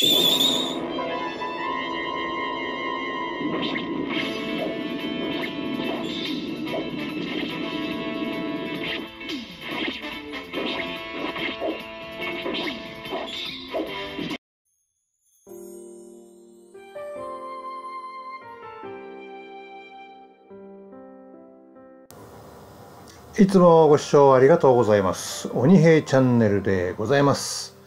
いつもご視聴ありがとうございます。鬼平チャンネルでございます。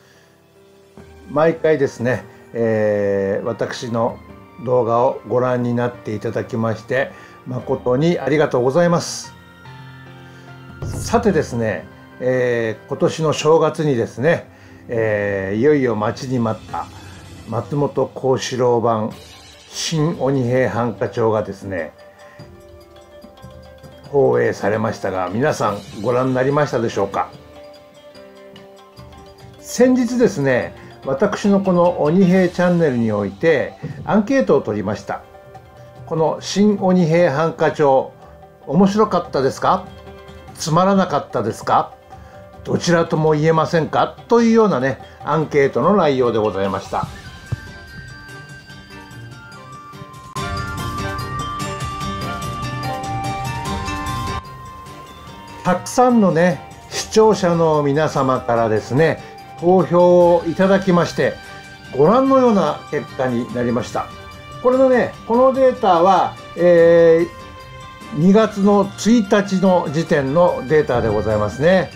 毎回ですね、えー、私の動画をご覧になっていただきまして誠にありがとうございます。さてですね、えー、今年の正月にですね、えー、いよいよ待ちに待った松本幸四郎版新鬼平犯科帳がですね放映されましたが皆さんご覧になりましたでしょうか？先日ですね私のこの鬼平チャンネルにおいてアンケートを取りました。この新鬼平犯科帳面白かったですか？つまらなかったですか？どちらとも言えませんか？というようなねアンケートの内容でございました。たくさんのね視聴者の皆様からですね投票をいただきましてご覧のような結果になりました。これのねこのデータは、えー、2月の1日の時点のデータでございますね。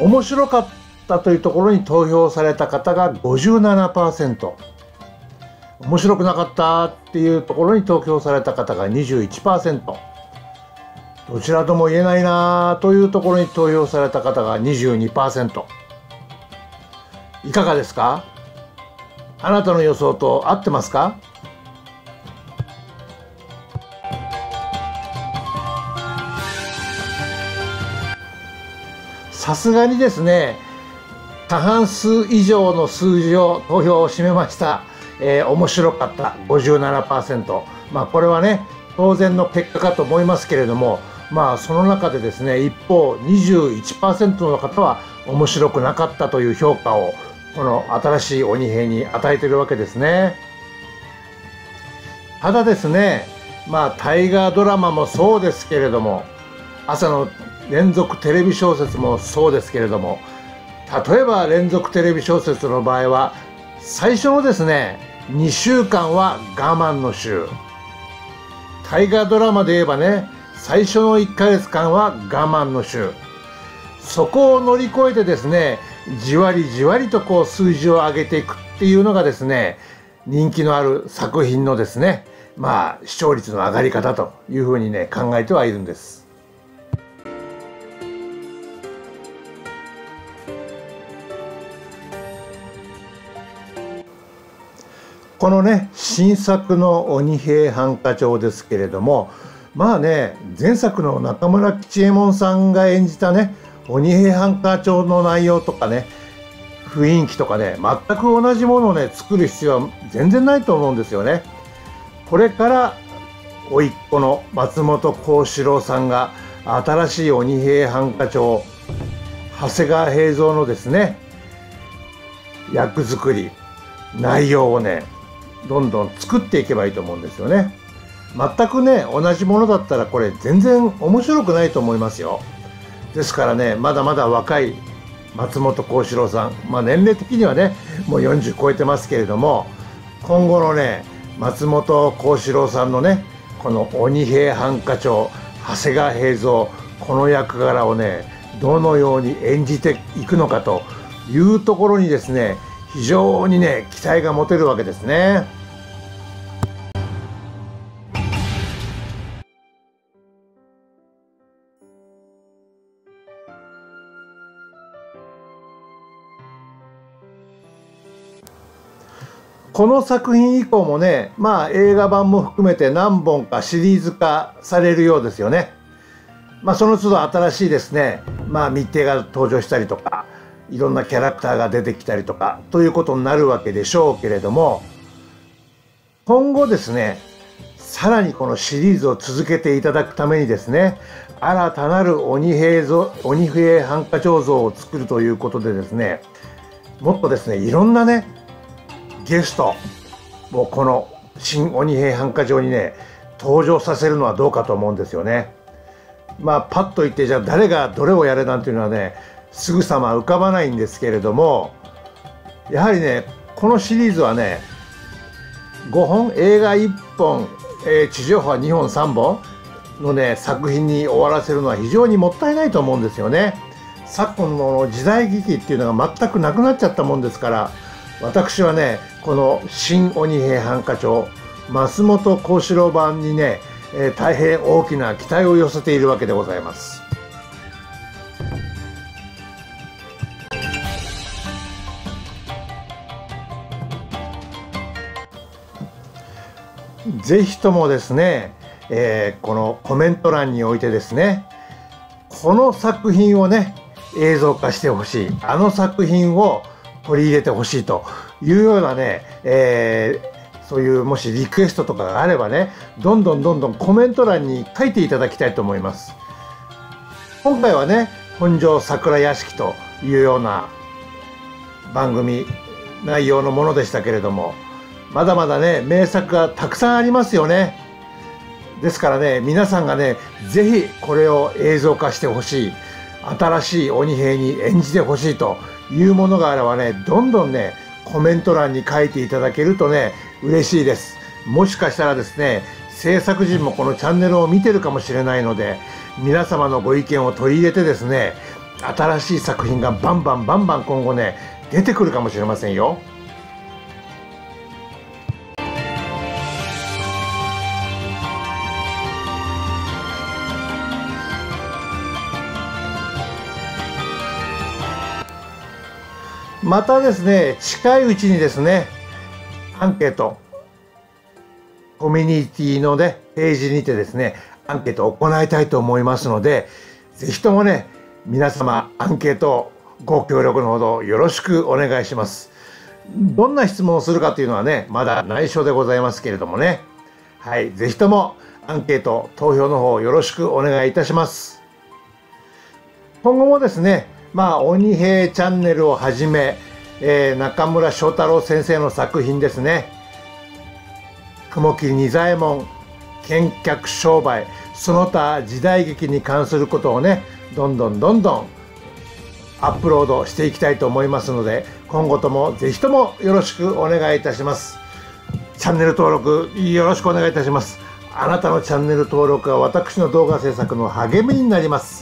面白かったというところに投票された方が57%面白くなかったっていうところに投票された方が21%どちらとも言えないなというところに投票された方が22%いかがですか？あなたの予想と合ってますか？さすがにですね過半数以上の数字を投票を占めました、えー、面白かった57%まあこれはね当然の結果かと思いますけれどもまあその中でですね一方21%の方は面白くなかったという評価をこの新しい鬼平に与えてるわけですね。ただですねまあ大河ドラマもそうですけれども朝の連続テレビ小説もそうですけれども例えば連続テレビ小説の場合は最初のですね2週間は我慢の週。大河ドラマで言えばね最初の1ヶ月間は我慢の週。そこを乗り越えてですねじわりじわりとこう数字を上げていくっていうのがですね人気のある作品のですねまあ視聴率の上がり方というふうにね考えてはいるんです。このね新作の鬼平犯科帳ですけれどもまあね前作の中村吉右衛門さんが演じたね鬼平犯科帳の内容とかね雰囲気とかね全く同じものをね作る必要は全然ないと思うんですよね。これから甥っ子の松本幸四郎さんが新しい鬼平犯科帳長谷川平蔵のですね役作り内容をねどんどん作っていけばいいと思うんですよね。全くね同じものだったらこれ全然面白くないと思いますよですからねまだまだ若い松本幸四郎さんまあ年齢的にはねもう40超えてますけれども今後のね松本幸四郎さんのねこの鬼平犯科帳長谷川平蔵この役柄をねどのように演じていくのかというところにですね非常にね期待が持てるわけですね。この作品以降もね、まあ映画版も含めて何本かシリーズ化されるようですよね。まあその都度新しいですね、まあ密偵が登場したりとか、いろんなキャラクターが出てきたりとか、ということになるわけでしょうけれども、今後ですね、さらにこのシリーズを続けていただくためにですね、新たなる鬼平像鬼平犯科帳像を作るということでですね、もっとですね、いろんなね、ゲストもうこの新鬼平犯科帳にね登場させるのはどうかと思うんですよね。まあパッと言ってじゃあ誰がどれをやれなんていうのはねすぐさま浮かばないんですけれどもやはりねこのシリーズはね5本映画1本、えー、地上波2本3本のね作品に終わらせるのは非常にもったいないと思うんですよね。昨今の時代劇っていうのが全くなくなっちゃったもんですから私はねこの「新鬼平犯科帳」増本幸四郎版にね、えー、大変大きな期待を寄せているわけでございます。ぜひともですね、えー、このコメント欄においてですねこの作品をね映像化してほしいあの作品を取り入れてほしいというようなね、えー、そういうもしリクエストとかがあればねどんどんどんどんコメント欄に書いていただきたいと思います。今回はね本庄桜屋敷というような番組内容のものでしたけれどもまだまだね名作がたくさんありますよね。ですからね皆さんがね是非これを映像化してほしい新しい鬼兵に演じてほしいというものがあればねどんどんねコメント欄に書いていただけるとね嬉しいですもしかしたらですね制作陣もこのチャンネルを見てるかもしれないので皆様のご意見を取り入れてですね新しい作品がバンバンバンバン今後ね出てくるかもしれませんよ。またですね近いうちにですねアンケートコミュニティのねページにてですねアンケートを行いたいと思いますので是非ともね皆様アンケートご協力のほどよろしくお願いします。どんな質問をするかというのはねまだ内緒でございますけれどもね。はい是非ともアンケート投票の方よろしくお願いいたします。今後もですねまあ、鬼平チャンネルをはじめ、えー、中村翔太郎先生の作品ですね。雲霧仁左衛門、見客商売、その他時代劇に関することをね、どんどんどんどんアップロードしていきたいと思いますので、今後ともぜひともよろしくお願いいたします。チャンネル登録よろしくお願いいたします。あなたのチャンネル登録は私の動画制作の励みになります。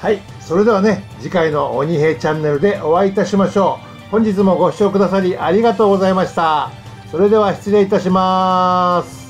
はい、それではね、次回の鬼平チャンネルでお会いいたしましょう。本日もご視聴くださりありがとうございました。それでは失礼いたします。